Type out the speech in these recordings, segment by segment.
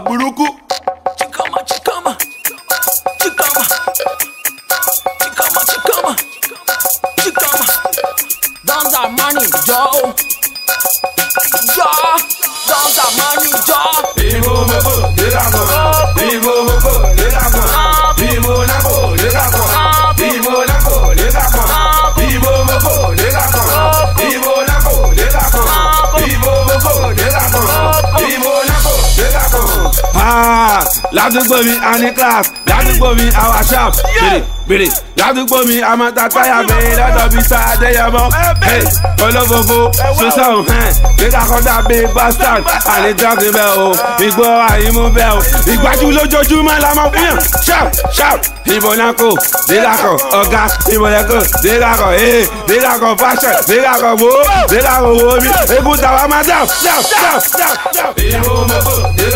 Buruku. Ticama, ticama. Ticama. Ticama, ticama. Ticama. Danza money, Joe. Ja. Danza money, meu Imo, meu, class ládùúgbò mi a ní class ládùúgbò mi a wà sharp bèrè bèrè ládùúgbò mi a máa ta táyà bèrè lọ́dọ̀ bí sá adéyẹmọ olófòfò sọ́sọ́ hàn gbéga kọ́dà bí bastard àlè dọ́kì bẹ́ẹ̀ o igbó àyímú bẹ́ẹ̀ o ìgbájú lójoojúmọ́ la máa fún yàn sharp sharp ìbọnako dégakọ ọ̀gá ìbọnako dégakọ ee eh, dégakọ fashion dégakọ wo dégakọ wo mi egun tàwa máa dà dà dà dà. ìwọ mọ̀ bò dé.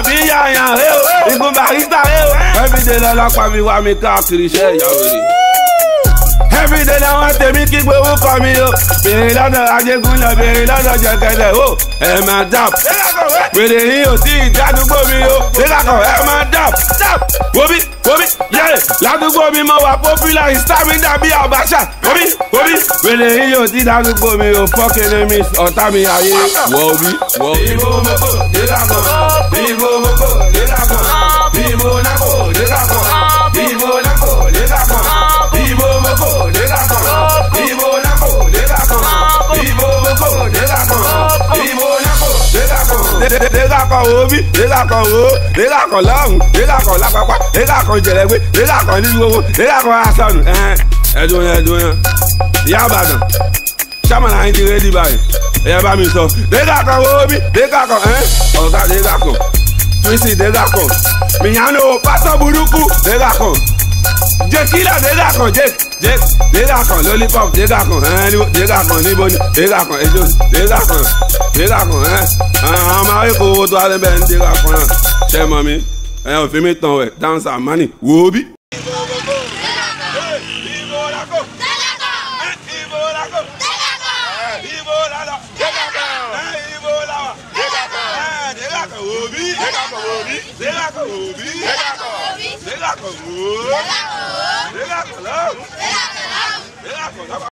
yàn bí yàyàn rẹ o igun barista rẹ o. everyday lọ́lọ́pàá mi wá mi káàkiri iṣẹ́ ìyàwó rẹ̀. everyday làwọn tèmi kí gbowó kọ mi in béèrè lọ́dọ̀ ajégúnlẹ̀ béèrè lọ́dọ̀ jẹ̀kẹ̀dẹ̀ o ẹ̀ máa dàp. wèrè yìí ò tí ì dádúgbò mi o. bí kàkọ́ ẹ̀ máa dàp dàp. yes ládùúgbò mi mo wà popular ìsá mi dàbí Abacha omi omi wèlé yìí ò ti ládùúgbò mi ò fọ́kẹ́lẹ́ mi ọ̀tá mi ayé wọ̀ omi wọ̀ omi. ìbò mọ́kò dé lágbọ̀n ìbò mọ́kò dé lágbọ̀n. dégà kan òbí dégà kan òwò dégà kan lọ́hùn dégà kan lápapá dégà kan jẹ̀rẹ̀gbé dégà kan nílùú owó dégà kan asọ̀nù ẹ̀dùn yẹn ẹ̀dùn yẹn ìyá àbàdàn sámánà yín ti rédí báyìí ẹ̀yẹ bá mi sọ dégà kan òbí dégà kan ọ̀gá dégà kan twisi dégà kan mìyànnú pátọ́ burúkú dégà kan jẹ́kílà dẹ́gà kan jẹ́ jẹ́ dẹ́gà kan lollipop dẹ́gà kan ẹ́n níbo dẹ́gà kan níbo ni dẹ́gà kan ejò dẹ́gà kan dẹ́gà kan ẹ́n ọmọ ayéko owó tó alẹ́ bẹ́ẹ̀ ń dẹ́gà kan lẹ́gàkọ̀ wò bí. lẹ́gàkọ̀ wò bí. lẹ́gàkọ̀ bí. lẹ́gàkọ̀ wò. lẹ́gàkọ̀ wò. lẹ́gàkọ̀ lọ́wọ́. lẹ́gàkọ̀ lọ́wọ́. lẹ́gàkọ̀ lọ́wọ́.